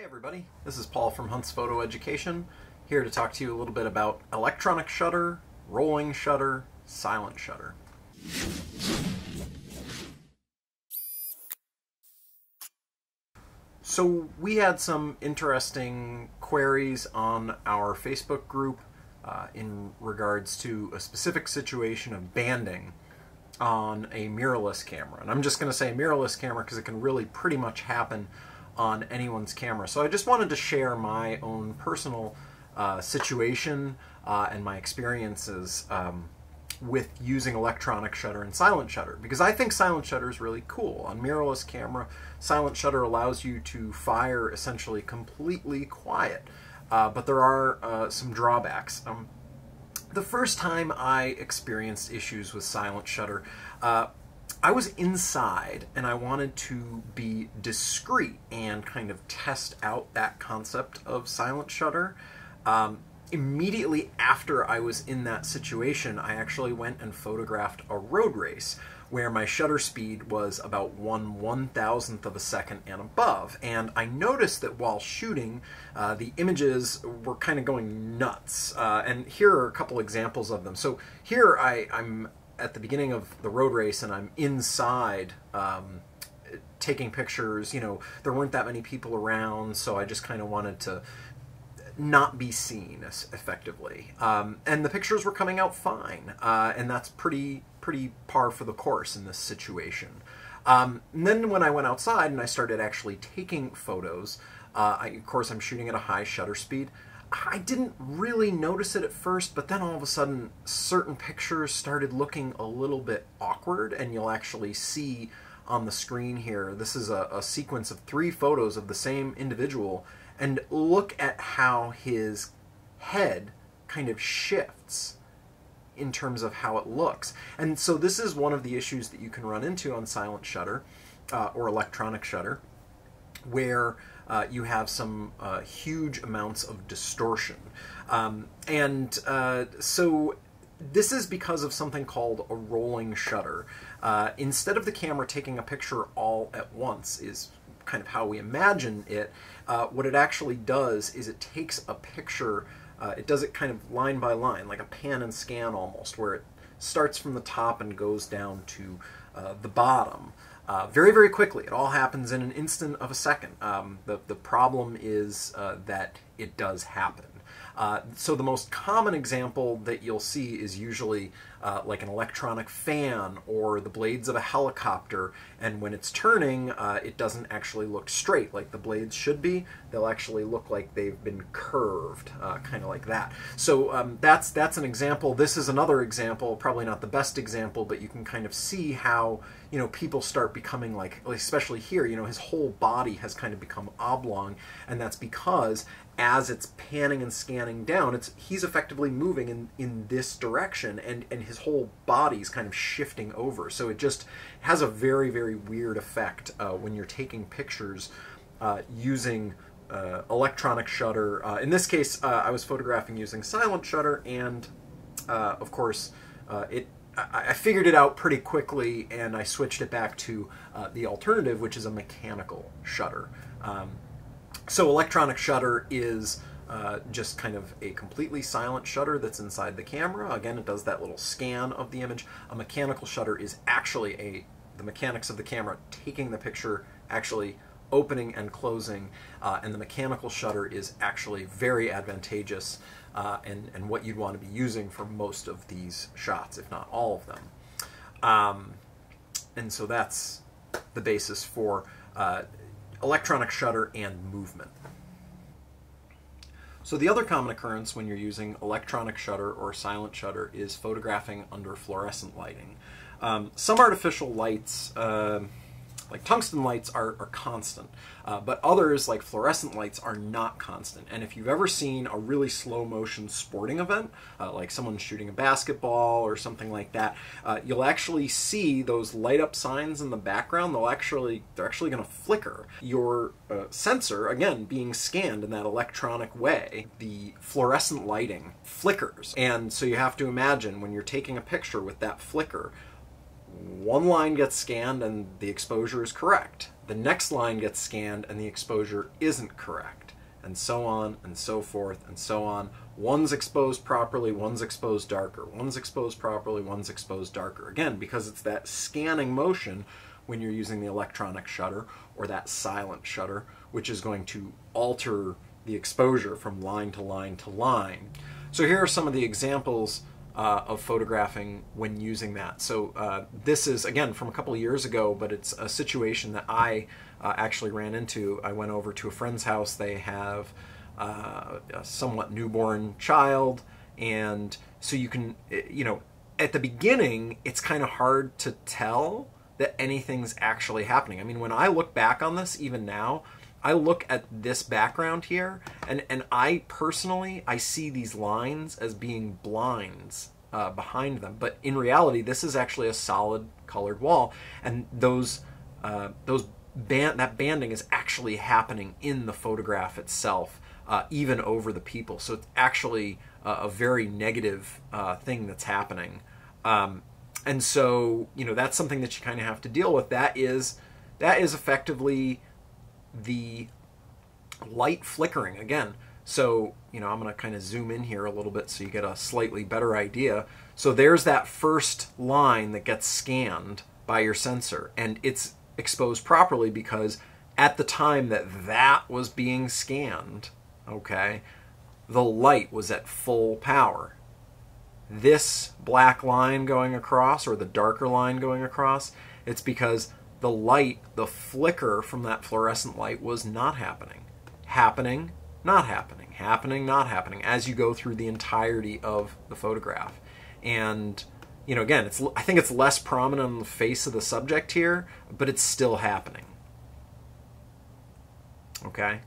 Hey everybody, this is Paul from Hunt's Photo Education, here to talk to you a little bit about electronic shutter, rolling shutter, silent shutter. So we had some interesting queries on our Facebook group uh, in regards to a specific situation of banding on a mirrorless camera. And I'm just going to say mirrorless camera because it can really pretty much happen on anyone's camera. So I just wanted to share my own personal uh, situation uh, and my experiences um, with using electronic shutter and silent shutter because I think silent shutter is really cool. On mirrorless camera, silent shutter allows you to fire essentially completely quiet, uh, but there are uh, some drawbacks. Um, the first time I experienced issues with silent shutter, uh, I was inside and I wanted to be discreet and kind of test out that concept of silent shutter. Um, immediately after I was in that situation, I actually went and photographed a road race where my shutter speed was about one one thousandth of a second and above. And I noticed that while shooting, uh, the images were kind of going nuts. Uh, and here are a couple examples of them. So here I, I'm at the beginning of the road race and I'm inside um, taking pictures. You know, there weren't that many people around, so I just kind of wanted to not be seen effectively. Um, and the pictures were coming out fine, uh, and that's pretty pretty par for the course in this situation. Um, and then when I went outside and I started actually taking photos, uh, I, of course I'm shooting at a high shutter speed. I didn't really notice it at first, but then all of a sudden, certain pictures started looking a little bit awkward, and you'll actually see on the screen here, this is a, a sequence of three photos of the same individual, and look at how his head kind of shifts in terms of how it looks. And so this is one of the issues that you can run into on silent shutter uh, or electronic shutter, where uh, you have some uh, huge amounts of distortion. Um, and uh, so this is because of something called a rolling shutter. Uh, instead of the camera taking a picture all at once is kind of how we imagine it, uh, what it actually does is it takes a picture, uh, it does it kind of line by line, like a pan and scan almost, where it starts from the top and goes down to the bottom uh, very, very quickly. It all happens in an instant of a second. Um, the, the problem is uh, that it does happen. Uh, so the most common example that you'll see is usually uh, like an electronic fan or the blades of a helicopter, and when it's turning, uh, it doesn't actually look straight like the blades should be. They'll actually look like they've been curved, uh, kind of like that. So um, that's that's an example. This is another example, probably not the best example, but you can kind of see how you know people start becoming like, especially here, you know, his whole body has kind of become oblong, and that's because as it's panning and scanning down, it's he's effectively moving in, in this direction and, and his whole body's kind of shifting over. So it just has a very, very weird effect uh, when you're taking pictures uh, using uh, electronic shutter. Uh, in this case, uh, I was photographing using silent shutter and uh, of course it I figured it out pretty quickly and I switched it back to the alternative, which is a mechanical shutter. Um, so electronic shutter is uh, just kind of a completely silent shutter that's inside the camera. Again, it does that little scan of the image. A mechanical shutter is actually a the mechanics of the camera taking the picture, actually opening and closing, uh, and the mechanical shutter is actually very advantageous uh, and, and what you'd want to be using for most of these shots, if not all of them. Um, and so that's the basis for uh, electronic shutter and movement. So the other common occurrence when you're using electronic shutter or silent shutter is photographing under fluorescent lighting. Um, some artificial lights, uh, like tungsten lights are, are constant, uh, but others like fluorescent lights are not constant. And if you've ever seen a really slow motion sporting event, uh, like someone shooting a basketball or something like that, uh, you'll actually see those light up signs in the background. They'll actually, they're actually going to flicker. Your uh, sensor, again, being scanned in that electronic way, the fluorescent lighting flickers. And so you have to imagine when you're taking a picture with that flicker, one line gets scanned and the exposure is correct. the next line gets scanned and the exposure isn't correct, and so on and so forth and so on. One's exposed properly, one's exposed darker, one's exposed properly, one's exposed darker. Again, because it's that scanning motion when you're using the electronic shutter or that silent shutter, which is going to alter the exposure from line to line to line. So here are some of the examples uh, of photographing when using that. So uh, this is again from a couple of years ago, but it's a situation that I uh, actually ran into. I went over to a friend's house. They have uh, a somewhat newborn child, and so you can, you know, at the beginning, it's kind of hard to tell that anything's actually happening. I mean, when I look back on this, even now, I look at this background here, and, and I personally, I see these lines as being blinds uh, behind them. But in reality, this is actually a solid colored wall, and those uh, those band that banding is actually happening in the photograph itself, uh, even over the people. So it's actually a, a very negative uh, thing that's happening. Um, and so you know that's something that you kind of have to deal with. That is that is effectively the light flickering again. So, you know, I'm going to kind of zoom in here a little bit so you get a slightly better idea. So there's that first line that gets scanned by your sensor and it's exposed properly because at the time that that was being scanned, okay, the light was at full power. This black line going across or the darker line going across, it's because the light, the flicker from that fluorescent light was not happening. Happening, not happening, happening, not happening as you go through the entirety of the photograph. And you know, again, it's I think it's less prominent on the face of the subject here, but it's still happening. Okay?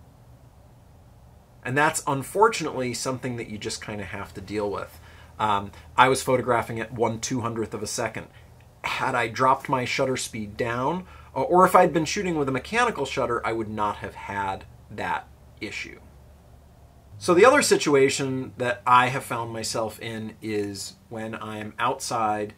And that's unfortunately something that you just kind of have to deal with. Um, I was photographing at one two hundredth of a second had I dropped my shutter speed down, or if I'd been shooting with a mechanical shutter, I would not have had that issue. So the other situation that I have found myself in is when I am outside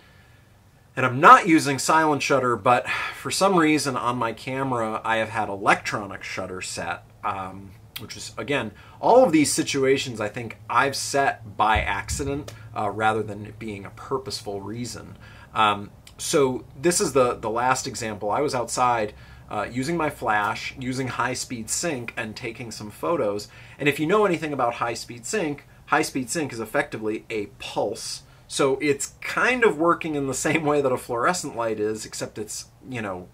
and I'm not using silent shutter, but for some reason on my camera I have had electronic shutter set, um, which is, again, all of these situations I think I've set by accident uh, rather than it being a purposeful reason. Um, so this is the, the last example. I was outside uh, using my flash, using high-speed sync, and taking some photos. And if you know anything about high-speed sync, high-speed sync is effectively a pulse. So it's kind of working in the same way that a fluorescent light is, except it's, you know,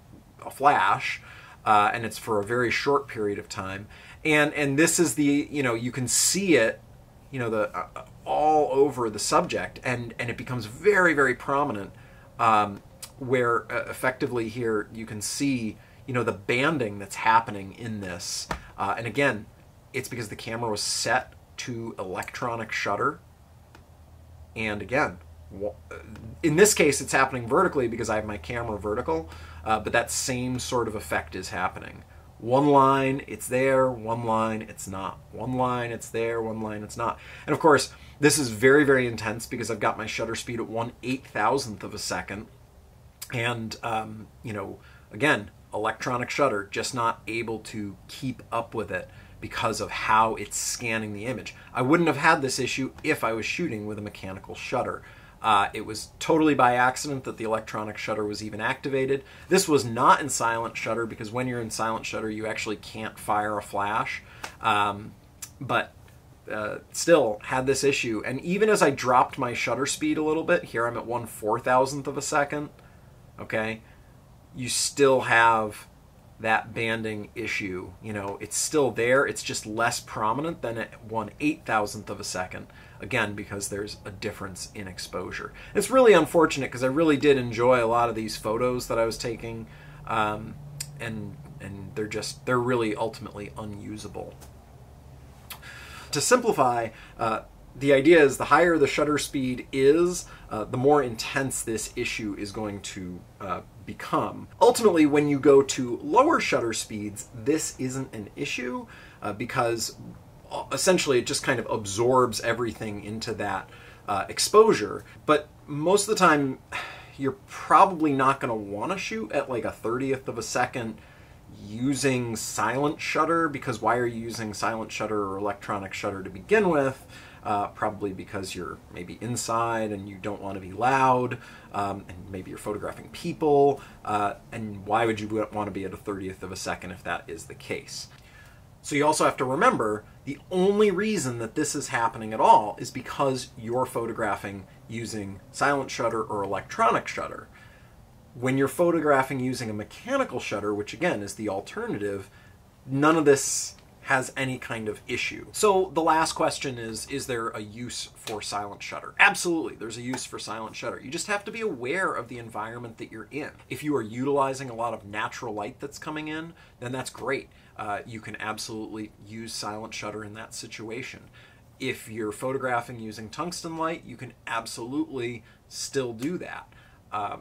a flash, uh, and it's for a very short period of time. And, and this is the, you know, you can see it, you know, the, uh, all over the subject, and, and it becomes very, very prominent um, where uh, effectively here you can see you know the banding that's happening in this. Uh, and again it's because the camera was set to electronic shutter. And again uh, in this case it's happening vertically because I have my camera vertical uh, but that same sort of effect is happening. One line it's there. One line it's not. One line it's there. One line it's not. And of course this is very, very intense because I've got my shutter speed at one eight thousandth of a second. And, um, you know, again, electronic shutter, just not able to keep up with it because of how it's scanning the image. I wouldn't have had this issue if I was shooting with a mechanical shutter. Uh, it was totally by accident that the electronic shutter was even activated. This was not in silent shutter because when you're in silent shutter, you actually can't fire a flash. Um, but uh, still had this issue. And even as I dropped my shutter speed a little bit, here I'm at one four thousandth of a second, okay, you still have that banding issue. You know, it's still there, it's just less prominent than at one eight thousandth of a second. Again, because there's a difference in exposure. It's really unfortunate because I really did enjoy a lot of these photos that I was taking, um, and and they're just they're really ultimately unusable to simplify, uh, the idea is the higher the shutter speed is, uh, the more intense this issue is going to uh, become. Ultimately, when you go to lower shutter speeds, this isn't an issue uh, because uh, essentially it just kind of absorbs everything into that uh, exposure. But most of the time, you're probably not going to want to shoot at like a 30th of a second using silent shutter because why are you using silent shutter or electronic shutter to begin with? Uh, probably because you're maybe inside and you don't want to be loud, um, and maybe you're photographing people. Uh, and why would you want to be at a 30th of a second if that is the case? So you also have to remember the only reason that this is happening at all is because you're photographing using silent shutter or electronic shutter. When you're photographing using a mechanical shutter, which again is the alternative, none of this has any kind of issue. So the last question is is there a use for silent shutter? Absolutely, there's a use for silent shutter. You just have to be aware of the environment that you're in. If you are utilizing a lot of natural light that's coming in, then that's great. Uh, you can absolutely use silent shutter in that situation. If you're photographing using tungsten light, you can absolutely still do that. Uh,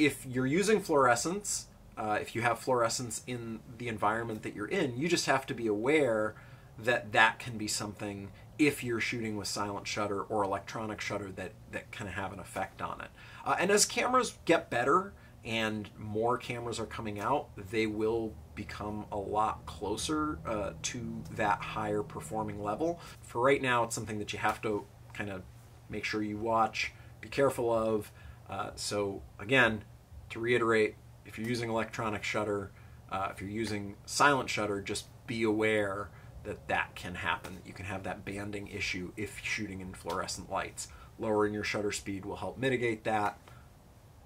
if you're using fluorescence, uh, if you have fluorescence in the environment that you're in, you just have to be aware that that can be something if you're shooting with silent shutter or electronic shutter that, that can have an effect on it. Uh, and as cameras get better and more cameras are coming out, they will become a lot closer uh, to that higher performing level. For right now, it's something that you have to kind of make sure you watch, be careful of. Uh, so again, to reiterate, if you're using electronic shutter, uh, if you're using silent shutter, just be aware that that can happen. You can have that banding issue if shooting in fluorescent lights. Lowering your shutter speed will help mitigate that,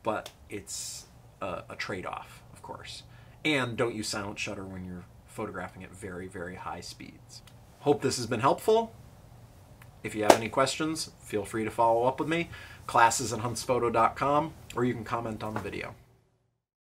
but it's a, a trade-off, of course. And don't use silent shutter when you're photographing at very, very high speeds. Hope this has been helpful. If you have any questions, feel free to follow up with me. Classes at huntsphoto.com, or you can comment on the video.